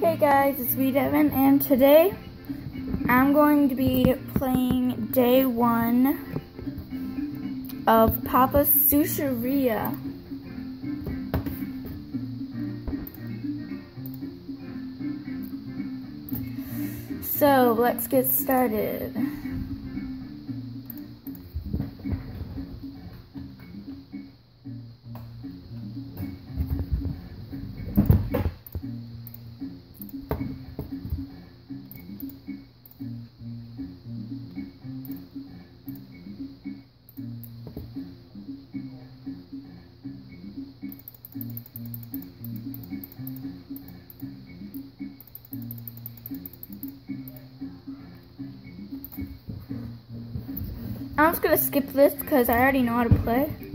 Hey guys, it's me Devin, and today I'm going to be playing day one of Papa's Sushiria. So let's get started. I'm just gonna skip this because I already know how to play.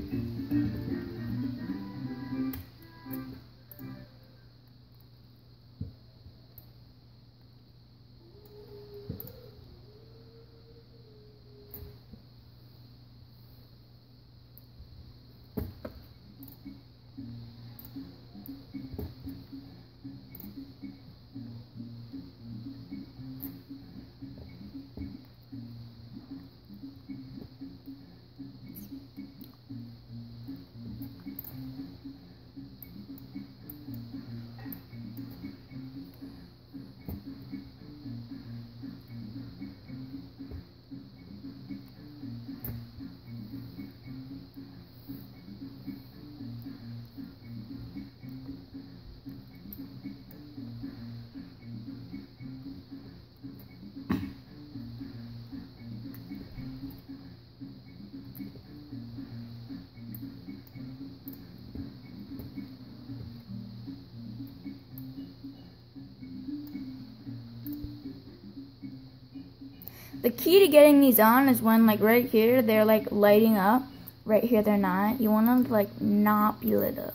The key to getting these on is when like right here they're like lighting up. Right here they're not. You want them to like not be lit up.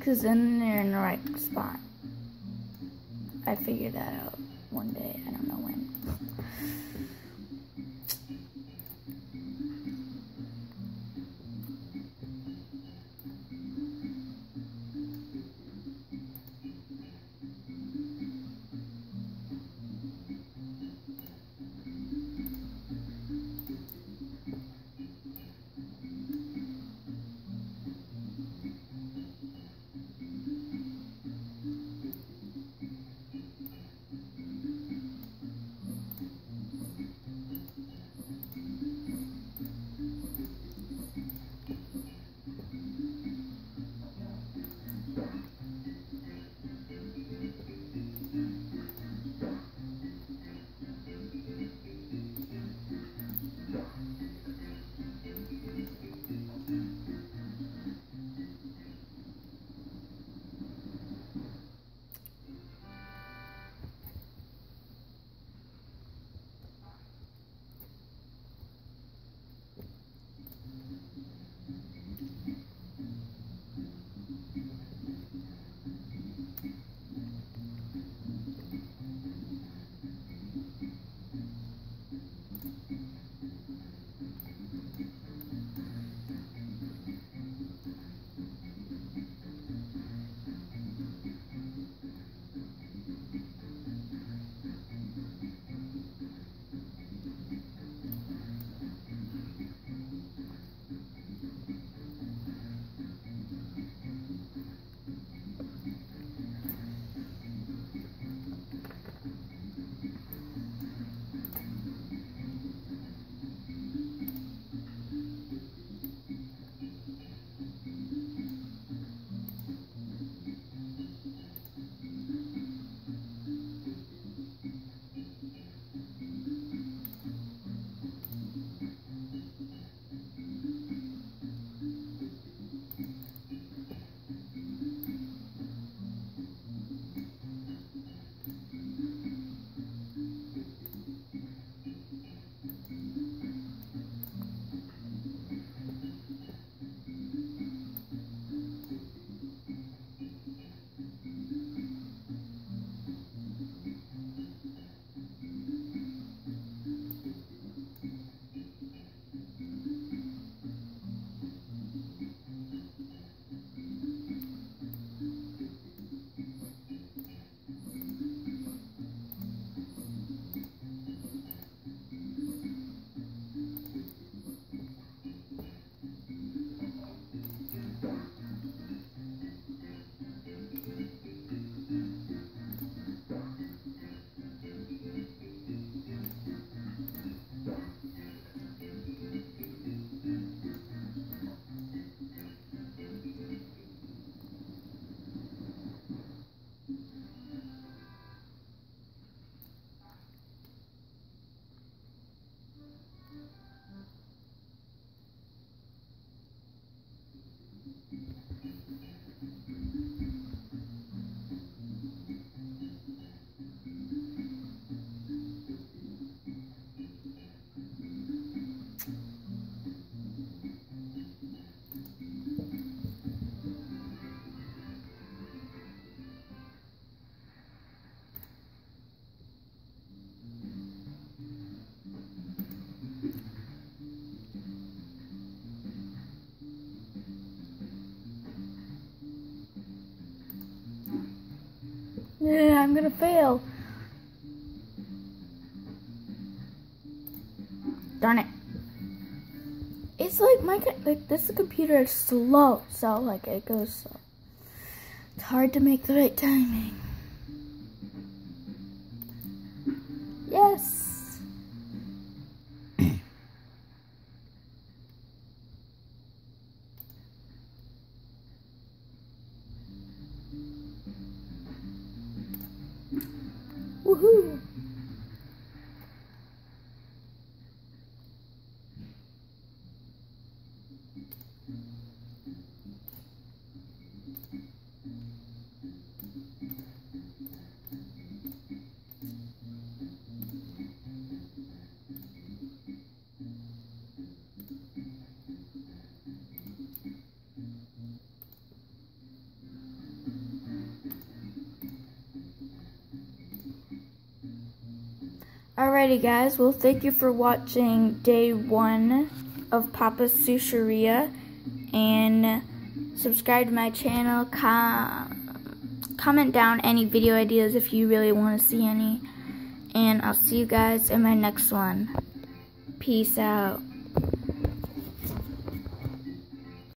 Cause then they're in the right spot. I figured that out one day. I don't know when. I'm gonna fail. Darn it. It's like my like this computer is slow, so like it goes slow. It's hard to make the right timing. Yes. Woohoo! Alrighty guys, well thank you for watching day one of Papa's Sushiria and subscribe to my channel, com comment down any video ideas if you really want to see any and I'll see you guys in my next one. Peace out.